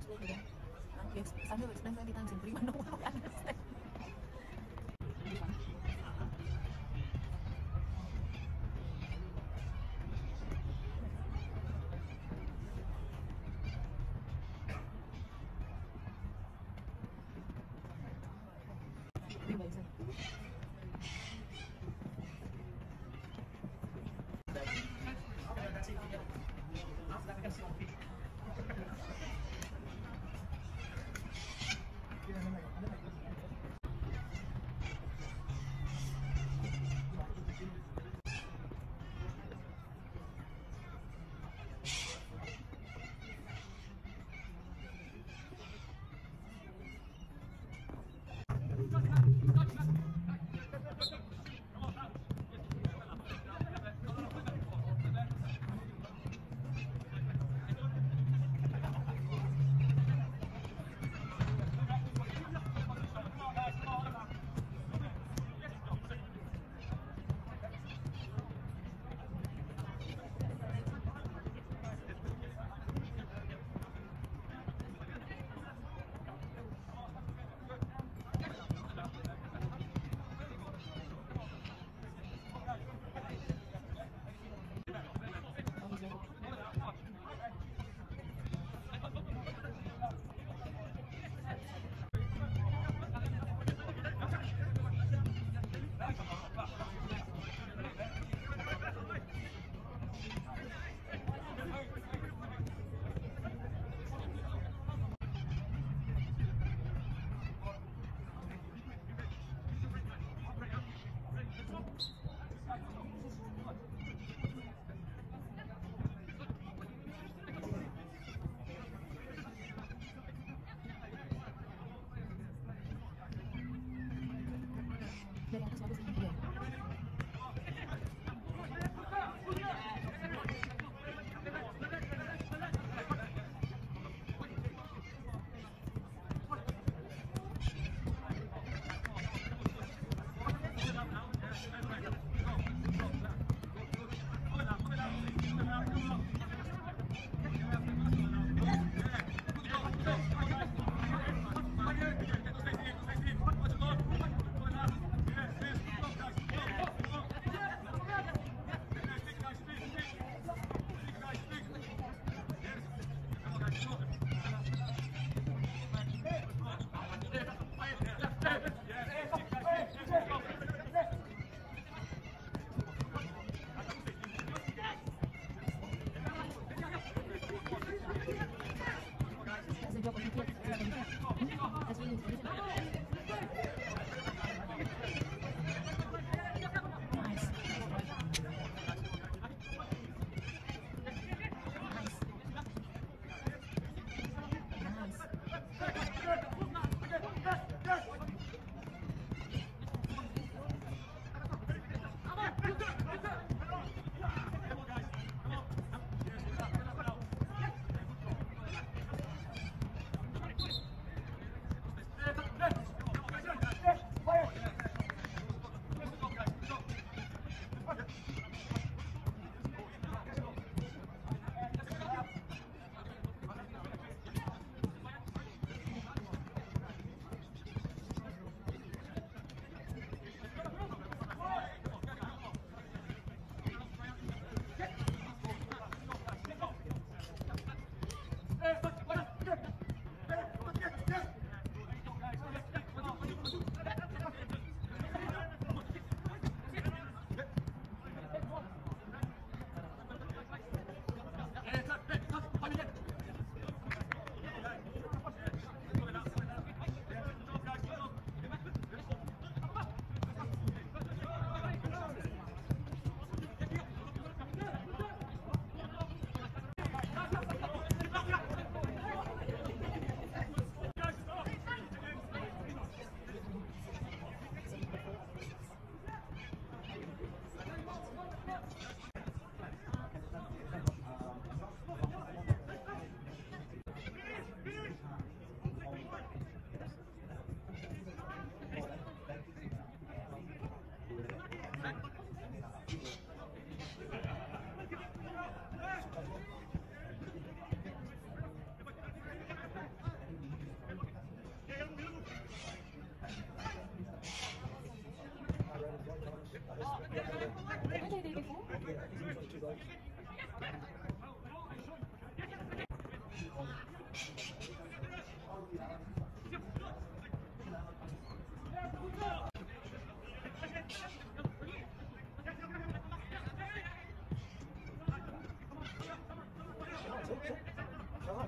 explain to them? Huh? You ex- Sandra will explain many times in three, but no one will understand. Ini baik,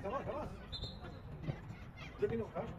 Come on, come on. Give me no, huh?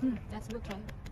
Hmm, that's good try.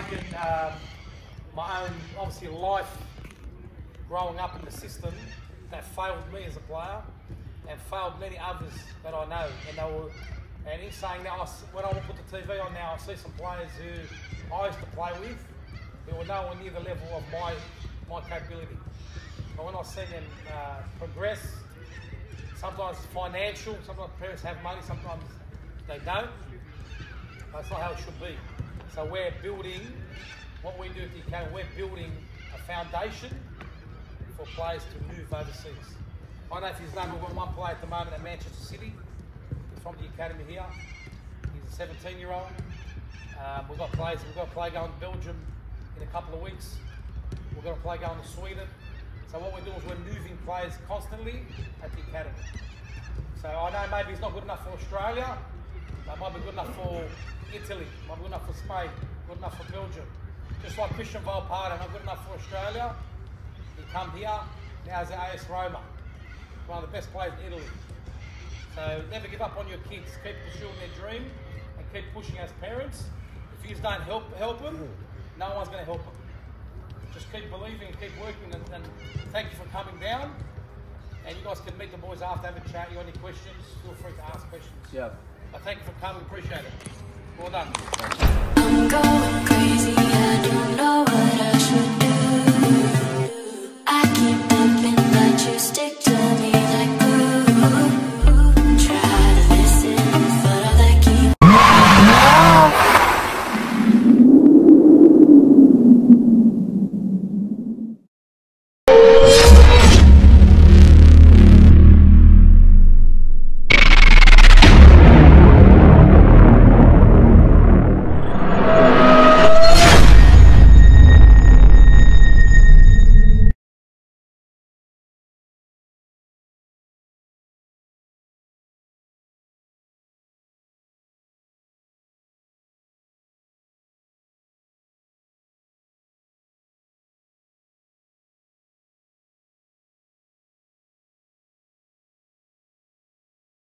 Taken um, my own, obviously, life growing up in the system that failed me as a player and failed many others that I know. And they were, and in saying that, I when I put the TV on now, I see some players who I used to play with who were nowhere near the level of my my capability. But when I see them uh, progress, sometimes financial, sometimes parents have money, sometimes they don't. That's not how it should be. So we're building, what we do at the academy, we're building a foundation for players to move overseas. I know if his name, we've got one player at the moment at Manchester City. He's from the academy here. He's a 17 year old. Um, we've got players, we've got a play going to Belgium in a couple of weeks. We've got a play going to Sweden. So what we're doing is we're moving players constantly at the academy. So I know maybe it's not good enough for Australia, it might be good enough for Italy, might be good enough for Spain, good enough for Belgium. Just like Cristian Volpato, not good enough for Australia. He come here, now he's at AS Roma, one of the best players in Italy. So never give up on your kids. Keep pursuing their dream and keep pushing as parents. If you don't help help them, no one's going to help them. Just keep believing and keep working. And, and thank you for coming down. And you guys can meet the boys after, have a chat. You got any questions? Feel free to ask questions. Yeah. I thank you for coming. Appreciate it. Well done. I'm going crazy. I don't know what I should